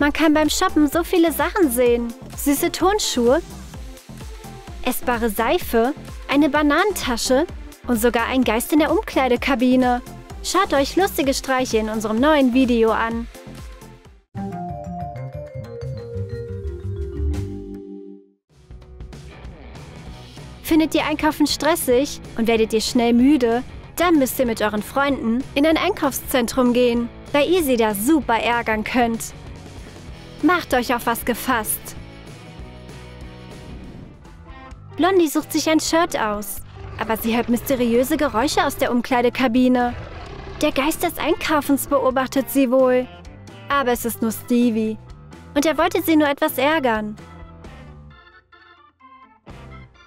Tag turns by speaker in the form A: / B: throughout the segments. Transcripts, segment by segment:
A: Man kann beim Shoppen so viele Sachen sehen. Süße Tonschuhe, essbare Seife, eine Bananentasche und sogar ein Geist in der Umkleidekabine. Schaut euch lustige Streiche in unserem neuen Video an. Findet ihr Einkaufen stressig und werdet ihr schnell müde? Dann müsst ihr mit euren Freunden in ein Einkaufszentrum gehen, weil ihr sie da super ärgern könnt. Macht euch auf was gefasst. Blondie sucht sich ein Shirt aus, aber sie hört mysteriöse Geräusche aus der Umkleidekabine. Der Geist des Einkaufens beobachtet sie wohl. Aber es ist nur Stevie. Und er wollte sie nur etwas ärgern.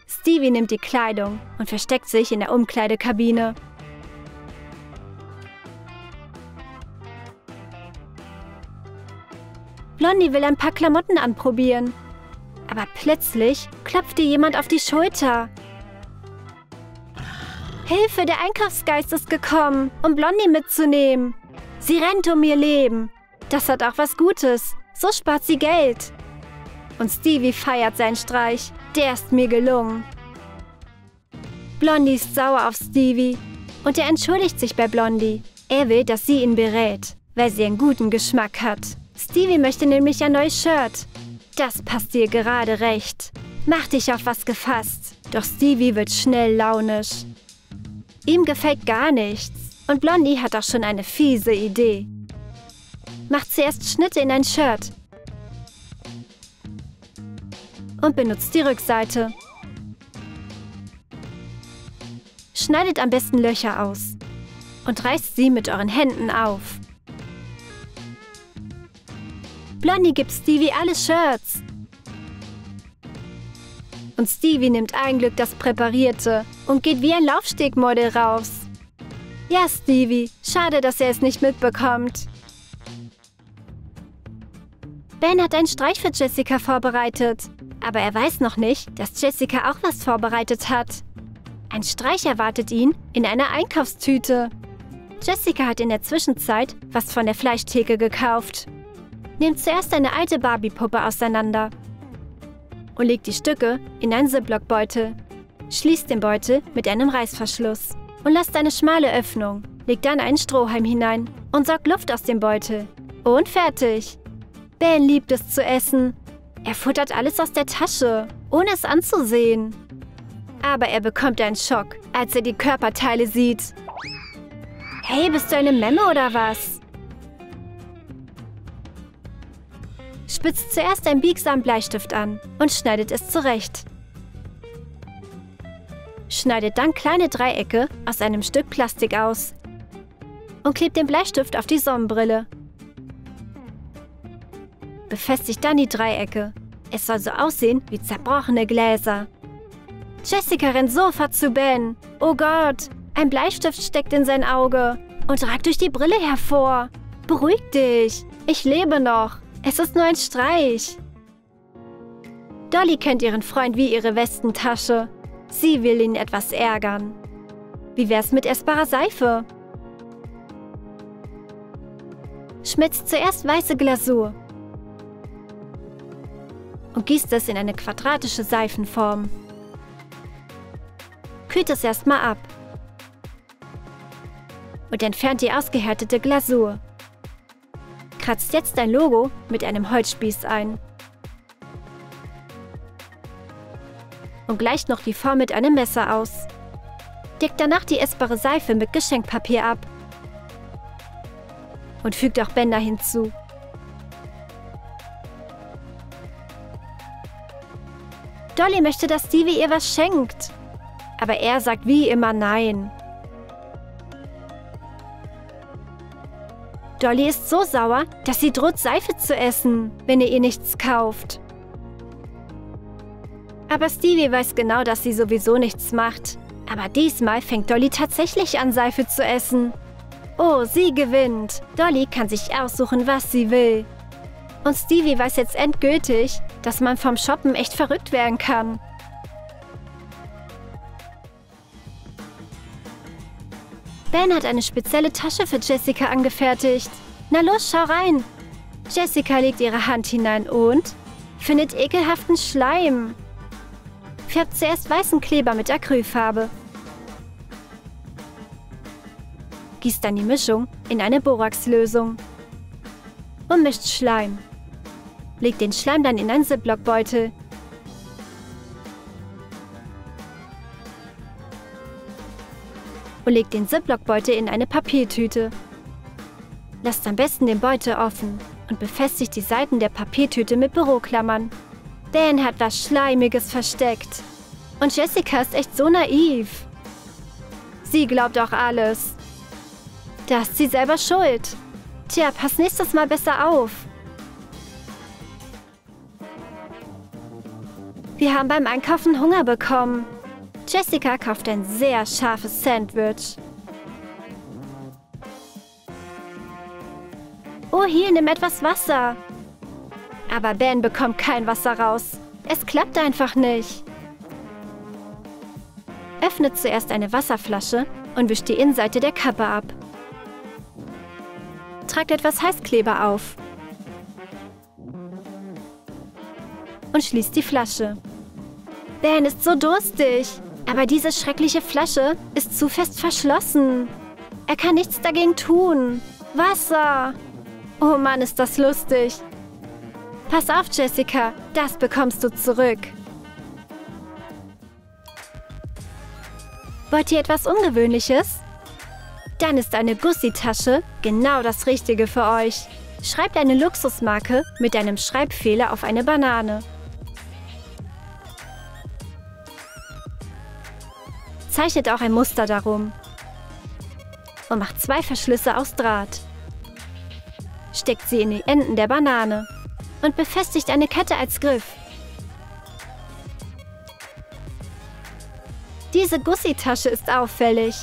A: Stevie nimmt die Kleidung und versteckt sich in der Umkleidekabine. Blondie will ein paar Klamotten anprobieren. Aber plötzlich klopft ihr jemand auf die Schulter. Hilfe, der Einkaufsgeist ist gekommen, um Blondie mitzunehmen. Sie rennt um ihr Leben. Das hat auch was Gutes. So spart sie Geld. Und Stevie feiert seinen Streich. Der ist mir gelungen. Blondie ist sauer auf Stevie und er entschuldigt sich bei Blondie. Er will, dass sie ihn berät, weil sie einen guten Geschmack hat. Stevie möchte nämlich ein neues Shirt. Das passt dir gerade recht. Mach dich auf was gefasst. Doch Stevie wird schnell launisch. Ihm gefällt gar nichts. Und Blondie hat auch schon eine fiese Idee. Macht zuerst Schnitte in ein Shirt und benutzt die Rückseite. Schneidet am besten Löcher aus und reißt sie mit euren Händen auf. Blondie gibt Stevie alle Shirts. Und Stevie nimmt ein Glück das Präparierte und geht wie ein Laufstegmodel raus. Ja, Stevie, schade, dass er es nicht mitbekommt. Ben hat einen Streich für Jessica vorbereitet. Aber er weiß noch nicht, dass Jessica auch was vorbereitet hat. Ein Streich erwartet ihn in einer Einkaufstüte. Jessica hat in der Zwischenzeit was von der Fleischtheke gekauft. Nehmt zuerst eine alte Barbie-Puppe auseinander und legt die Stücke in einen Ziploc-Beutel. Schließt den Beutel mit einem Reißverschluss und lasst eine schmale Öffnung. Legt dann einen Strohhalm hinein und saugt Luft aus dem Beutel. Und fertig. Ben liebt es zu essen er futtert alles aus der Tasche, ohne es anzusehen. Aber er bekommt einen Schock, als er die Körperteile sieht. Hey, bist du eine Memme oder was? Spitzt zuerst einen biegsamen Bleistift an und schneidet es zurecht. Schneidet dann kleine Dreiecke aus einem Stück Plastik aus und klebt den Bleistift auf die Sonnenbrille befestigt dann die Dreiecke. Es soll so aussehen wie zerbrochene Gläser. Jessica rennt sofort zu Ben. Oh Gott, ein Bleistift steckt in sein Auge und ragt durch die Brille hervor. Beruhig dich, ich lebe noch. Es ist nur ein Streich. Dolly kennt ihren Freund wie ihre Westentasche. Sie will ihn etwas ärgern. Wie wär's mit essbarer Seife? Schmitzt zuerst weiße Glasur und gießt es in eine quadratische Seifenform. Kühlt es erstmal ab und entfernt die ausgehärtete Glasur. Kratzt jetzt ein Logo mit einem Holzspieß ein. Und gleicht noch die Form mit einem Messer aus. Deckt danach die essbare Seife mit Geschenkpapier ab. Und fügt auch Bänder hinzu. Dolly möchte, dass Stevie ihr was schenkt. Aber er sagt wie immer Nein. Dolly ist so sauer, dass sie droht, Seife zu essen, wenn er ihr nichts kauft. Aber Stevie weiß genau, dass sie sowieso nichts macht. Aber diesmal fängt Dolly tatsächlich an, Seife zu essen. Oh, sie gewinnt. Dolly kann sich aussuchen, was sie will. Und Stevie weiß jetzt endgültig, dass man vom Shoppen echt verrückt werden kann. Ben hat eine spezielle Tasche für Jessica angefertigt. Na los, schau rein. Jessica legt ihre Hand hinein und findet ekelhaften Schleim. Färbt zuerst weißen Kleber mit Acrylfarbe. Gießt dann die Mischung in eine Boraxlösung. Und mischt Schleim. Legt den Schleim dann in einen Ziploc-Beutel. Und legt den Ziploc-Beutel in eine Papiertüte. Lasst am besten den Beutel offen und befestigt die Seiten der Papiertüte mit Büroklammern. Dan hat was Schleimiges versteckt. Und Jessica ist echt so naiv. Sie glaubt auch alles. Da ist sie selber schuld. Tja, pass nächstes Mal besser auf. Wir haben beim Einkaufen Hunger bekommen. Jessica kauft ein sehr scharfes Sandwich. Oh, hier, nimm etwas Wasser. Aber Ben bekommt kein Wasser raus. Es klappt einfach nicht. Öffnet zuerst eine Wasserflasche und wischt die Innenseite der Kappe ab. Tragt etwas Heißkleber auf. Und schließt die Flasche. Ben ist so durstig. Aber diese schreckliche Flasche ist zu fest verschlossen. Er kann nichts dagegen tun. Wasser! Oh Mann, ist das lustig. Pass auf, Jessica. Das bekommst du zurück. Wollt ihr etwas Ungewöhnliches? Dann ist eine Gussi-Tasche genau das Richtige für euch. Schreibt eine Luxusmarke mit einem Schreibfehler auf eine Banane. Zeichnet auch ein Muster darum. Und macht zwei Verschlüsse aus Draht steckt sie in die Enden der Banane und befestigt eine Kette als Griff. Diese Gussi-Tasche ist auffällig,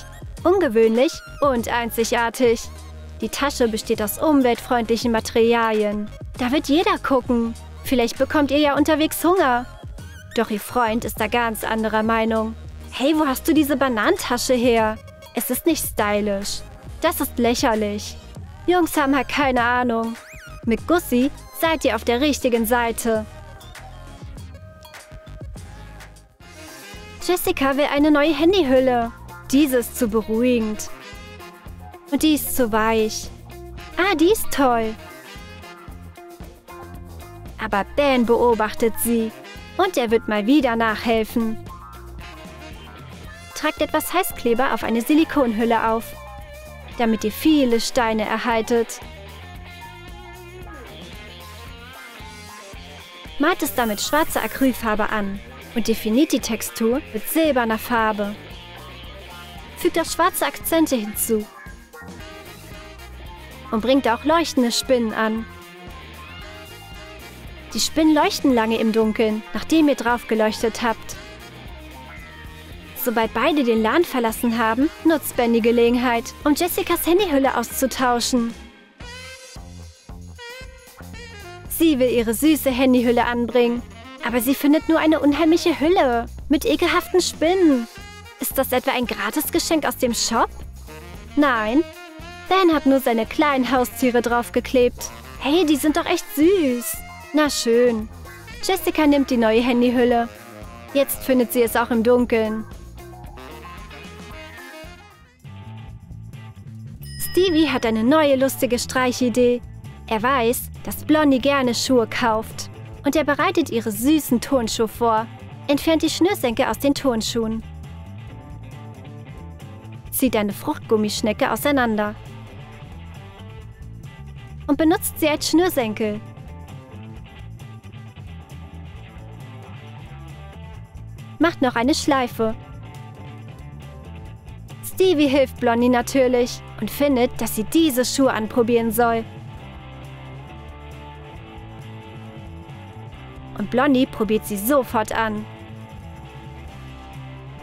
A: ungewöhnlich und einzigartig. Die Tasche besteht aus umweltfreundlichen Materialien. Da wird jeder gucken. Vielleicht bekommt ihr ja unterwegs Hunger. Doch ihr Freund ist da ganz anderer Meinung. Hey, wo hast du diese Bananentasche her? Es ist nicht stylisch. Das ist lächerlich. Jungs haben halt keine Ahnung. Mit Gussi seid ihr auf der richtigen Seite. Jessica will eine neue Handyhülle. Diese ist zu beruhigend. Und die ist zu weich. Ah, die ist toll. Aber Ben beobachtet sie. Und er wird mal wieder nachhelfen. Tragt etwas Heißkleber auf eine Silikonhülle auf damit ihr viele Steine erhaltet. Malt es damit schwarze Acrylfarbe an und definiert die Textur mit silberner Farbe. Fügt auch schwarze Akzente hinzu und bringt auch leuchtende Spinnen an. Die Spinnen leuchten lange im Dunkeln, nachdem ihr drauf geleuchtet habt. Sobald beide den Laden verlassen haben, nutzt Ben die Gelegenheit, um Jessicas Handyhülle auszutauschen. Sie will ihre süße Handyhülle anbringen, aber sie findet nur eine unheimliche Hülle mit ekelhaften Spinnen. Ist das etwa ein Gratisgeschenk aus dem Shop? Nein. Ben hat nur seine kleinen Haustiere draufgeklebt. Hey, die sind doch echt süß. Na schön. Jessica nimmt die neue Handyhülle. Jetzt findet sie es auch im Dunkeln. Stevie hat eine neue lustige Streichidee. Er weiß, dass Blondie gerne Schuhe kauft. Und er bereitet ihre süßen Turnschuhe vor, entfernt die Schnürsenkel aus den Turnschuhen, zieht eine Fruchtgummischnecke auseinander und benutzt sie als Schnürsenkel. Macht noch eine Schleife Stevie hilft Blondie natürlich und findet, dass sie diese Schuhe anprobieren soll. Und Blondie probiert sie sofort an.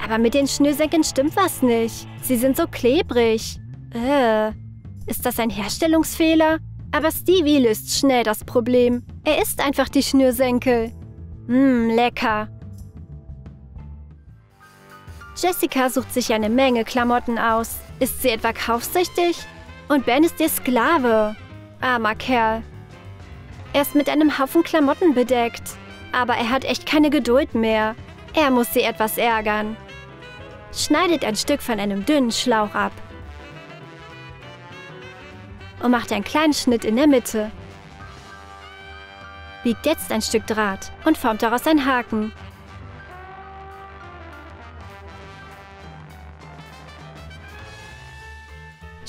A: Aber mit den Schnürsenkeln stimmt was nicht. Sie sind so klebrig. Äh, ist das ein Herstellungsfehler? Aber Stevie löst schnell das Problem. Er isst einfach die Schnürsenkel. Mmm, lecker. Jessica sucht sich eine Menge Klamotten aus. Ist sie etwa kaufsüchtig? Und Ben ist ihr Sklave. Armer Kerl. Er ist mit einem Haufen Klamotten bedeckt. Aber er hat echt keine Geduld mehr. Er muss sie etwas ärgern. Schneidet ein Stück von einem dünnen Schlauch ab. Und macht einen kleinen Schnitt in der Mitte. Biegt jetzt ein Stück Draht und formt daraus einen Haken.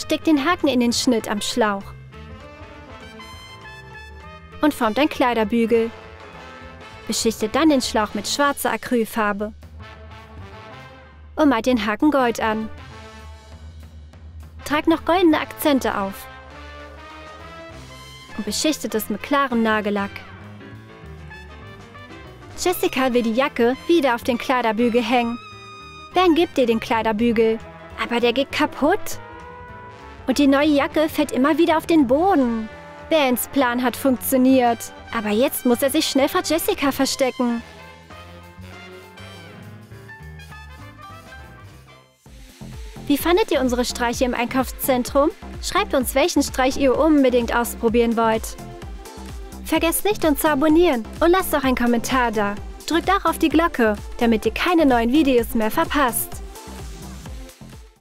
A: Steckt den Haken in den Schnitt am Schlauch und formt ein Kleiderbügel. Beschichtet dann den Schlauch mit schwarzer Acrylfarbe und malt den Haken Gold an. Tragt noch goldene Akzente auf und beschichtet es mit klarem Nagellack. Jessica will die Jacke wieder auf den Kleiderbügel hängen. Ben gibt ihr den Kleiderbügel, aber der geht kaputt. Und die neue Jacke fällt immer wieder auf den Boden. Bens Plan hat funktioniert, aber jetzt muss er sich schnell vor Jessica verstecken. Wie fandet ihr unsere Streiche im Einkaufszentrum? Schreibt uns, welchen Streich ihr unbedingt ausprobieren wollt. Vergesst nicht, uns zu abonnieren und lasst auch einen Kommentar da. Drückt auch auf die Glocke, damit ihr keine neuen Videos mehr verpasst.